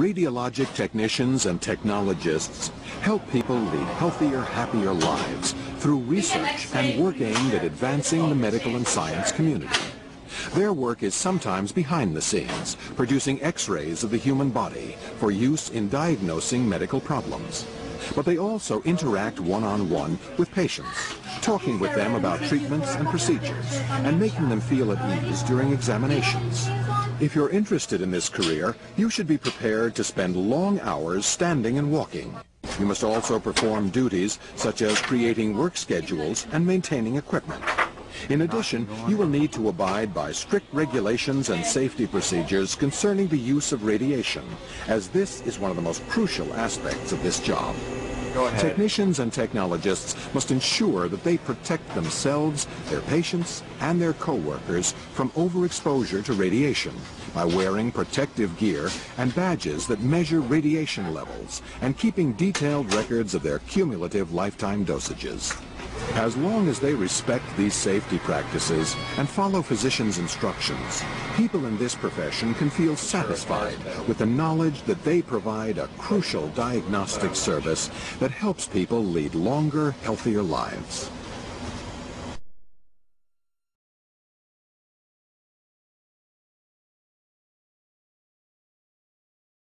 Radiologic technicians and technologists help people lead healthier, happier lives through research and work aimed at advancing the medical and science community. Their work is sometimes behind the scenes, producing x-rays of the human body for use in diagnosing medical problems. But they also interact one-on-one with patients, talking with them about treatments and procedures, and making them feel at ease during examinations. If you're interested in this career, you should be prepared to spend long hours standing and walking. You must also perform duties such as creating work schedules and maintaining equipment. In addition, you will need to abide by strict regulations and safety procedures concerning the use of radiation, as this is one of the most crucial aspects of this job. Technicians and technologists must ensure that they protect themselves, their patients, and their co-workers from overexposure to radiation by wearing protective gear and badges that measure radiation levels and keeping detailed records of their cumulative lifetime dosages. As long as they respect these safety practices and follow physicians' instructions, people in this profession can feel satisfied with the knowledge that they provide a crucial diagnostic service that helps people lead longer, healthier lives.